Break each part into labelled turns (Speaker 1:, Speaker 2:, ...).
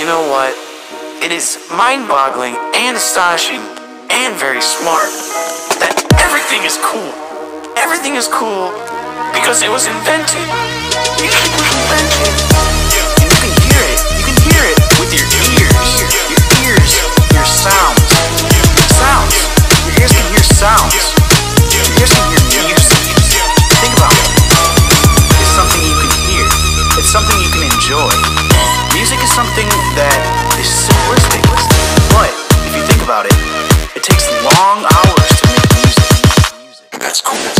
Speaker 1: You know what? It is mind boggling and astonishing and very smart that everything is cool. Everything is cool because it was invented. Invented. It takes long hours to make music. That's cool.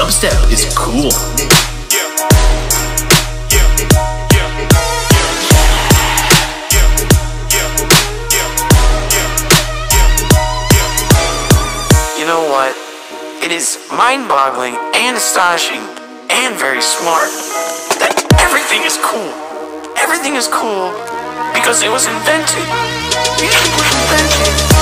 Speaker 1: Dubstep is cool. You know what? It is mind boggling and astonishing and very smart that everything is cool. Everything is cool because it was invented. Was invented.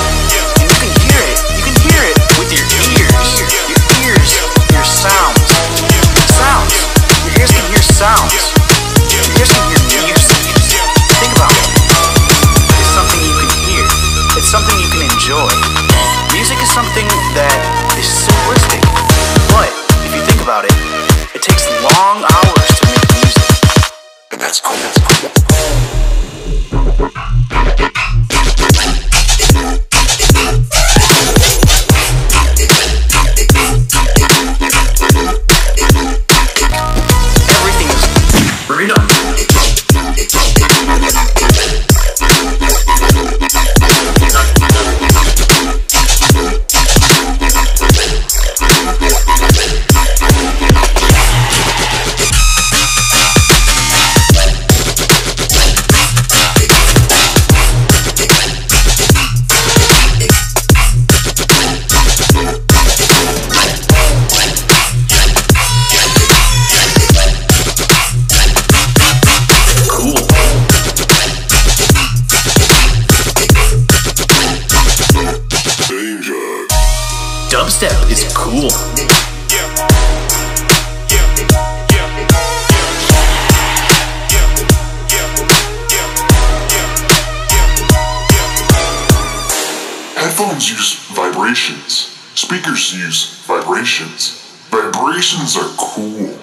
Speaker 1: It takes long hours to make music. That's cool. That's cool. Dubstep is cool.
Speaker 2: Headphones use vibrations. Speakers use vibrations. Vibrations are cool.